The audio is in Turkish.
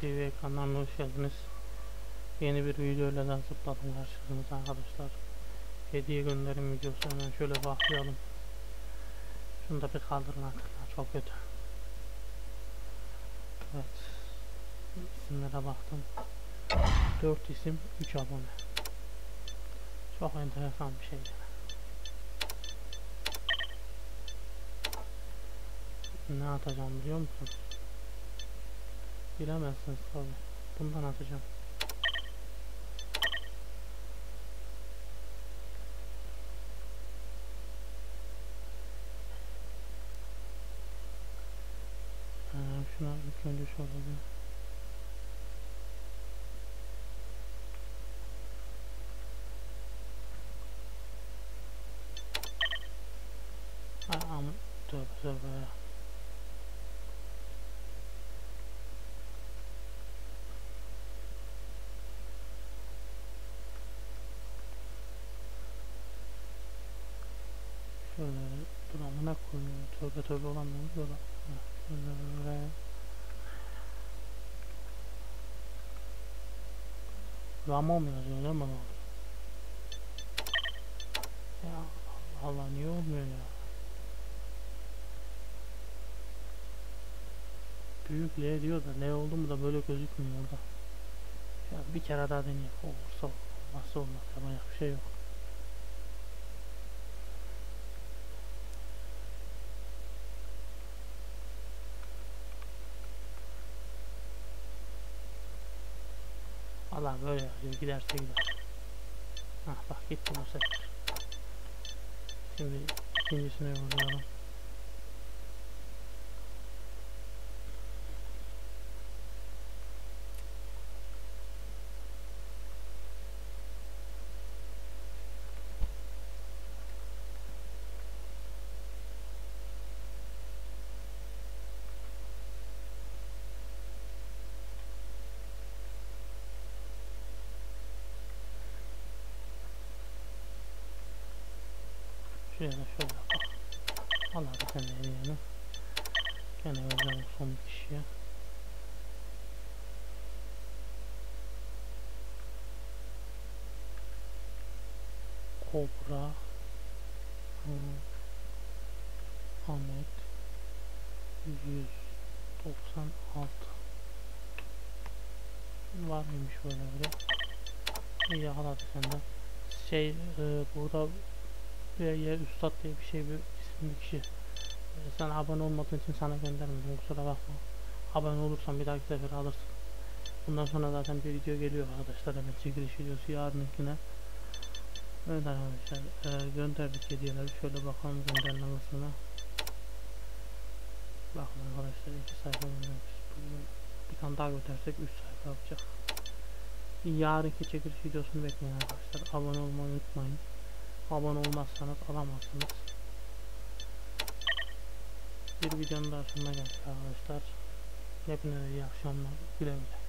TV ekranlarına hoş geldiniz. Yeni bir video ile daha zıpladım karşınızda arkadaşlar. Hediye gönderim videosu hemen şöyle bakayalım. Şunu da bir kaldırın arkadaşlar çok kötü. Evet. İsimlere baktım. 4 isim 3 abone. Çok enteresan bir şey. Ne atacağım biliyor musunuz? Bilemezsiniz tabi. Bundan atacağım. Ee, şuna ilk önce şöyle bir Ay, am tövbe tövbe Şöyle dur amına koyuyor. Tövbe tövbe olan ne oluyor Şöyle. Ramon yazıyor değil mi? Ya Allah Allah niye olmuyor ya? Büyük L diyor da L oldu mu da böyle gözükmüyor orada. Ya bir kere daha deneyeyim. Olursa olur, olmazsa olmaz. Yapacak bir şey yok. Allah böyle yazıyor. Giderse gider. Hah bak gitti bu sefer. Şimdi ikincisine vuruyorum. Şuraya şöyle bak. Al abi sen de hediyeni. Gene vereceğim son bir kişiye. Kobra. Hmm. Ahmet. 196. Var mıymış böyle biri? İyi al abi sen de. Şey e, burada Üye Üstad diye bir şey bir isimli kişi. Ee, Sen abone olmadığın için sana göndermedim kusura bakma. Abone olursan bir dahaki sefer alırsın. Bundan sonra zaten bir video geliyor arkadaşlar hemen çekiliş videosu yarınınkine. Evet arkadaşlar e, gönderdik hediyeleri şöyle bakalım göndermesine. Bakın arkadaşlar iki sayfa göndermiş. Bir tane daha götürsek 3 sayfa yapacak. Yarınki çekiliş videosunu bekleyin arkadaşlar. Abone olmayı unutmayın. Abone olmazsanız alamazsınız. Bir videonun daha sonuna geldik arkadaşlar. Hepinize iyi akşamlar. Güle güle.